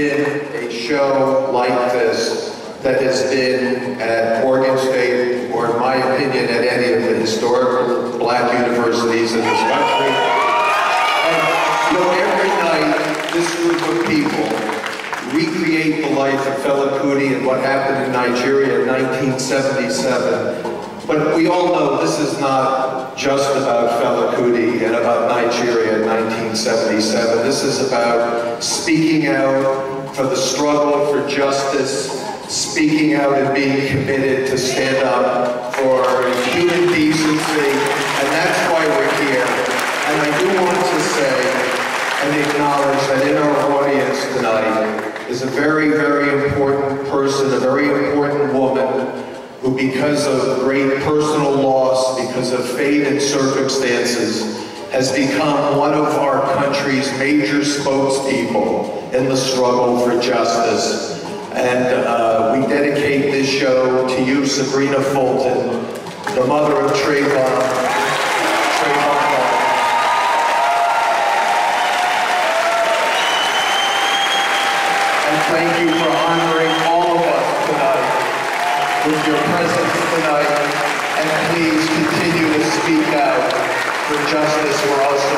been a show like this that has been at Morgan State, or in my opinion, at any of the historical black universities in this country. And, you know, every night, this group of people recreate the life of Fela Kuti and what happened in Nigeria in 1977. But we all know this is not just about Fela Kuti and about Nigeria 1977. This is about speaking out for the struggle for justice, speaking out and being committed to stand up for human decency, and that's why we're here. And I do want to say and acknowledge that in our audience tonight is a very, very important person, a very important woman, who because of great personal loss, because of fate and circumstances, has become one of our country's major spokespeople in the struggle for justice. And uh, we dedicate this show to you, Sabrina Fulton, the mother of Trayvon. Thank you for honoring all of us tonight with your presence tonight. And please continue to speak out for justice for us all. And